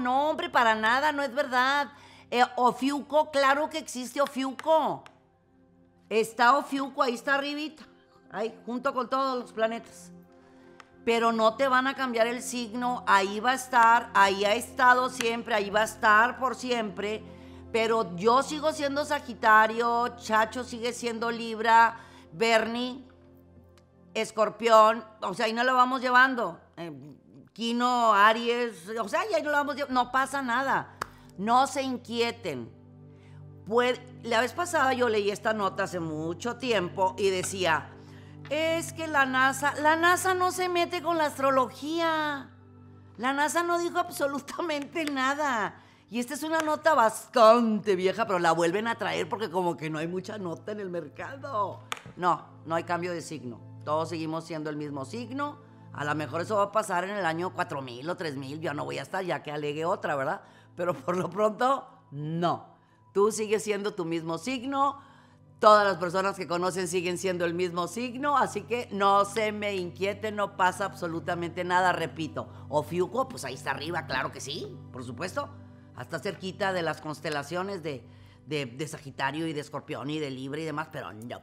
No, hombre, para nada, no es verdad. Eh, Ofiuco, claro que existe Ofiuco. Está Ofiuco, ahí está arribita, ahí, junto con todos los planetas. Pero no te van a cambiar el signo, ahí va a estar, ahí ha estado siempre, ahí va a estar por siempre. Pero yo sigo siendo Sagitario, Chacho sigue siendo Libra, Bernie, Escorpión, o sea, ahí no lo vamos llevando. Eh, Quino, Aries, o sea, no lo vamos no pasa nada. No se inquieten. la vez pasada yo leí esta nota hace mucho tiempo y decía, es que la NASA, la NASA no se mete con la astrología. La NASA no dijo absolutamente nada. Y esta es una nota bastante vieja, pero la vuelven a traer porque como que no hay mucha nota en el mercado. No, no hay cambio de signo. Todos seguimos siendo el mismo signo. A lo mejor eso va a pasar en el año 4000 o 3000. Yo no voy a estar ya que alegue otra, ¿verdad? Pero por lo pronto, no. Tú sigues siendo tu mismo signo. Todas las personas que conocen siguen siendo el mismo signo, así que no se me inquiete, no pasa absolutamente nada, repito. Ofiuco, pues ahí está arriba, claro que sí, por supuesto. Hasta cerquita de las constelaciones de, de, de Sagitario y de Escorpión y de Libra y demás, pero no.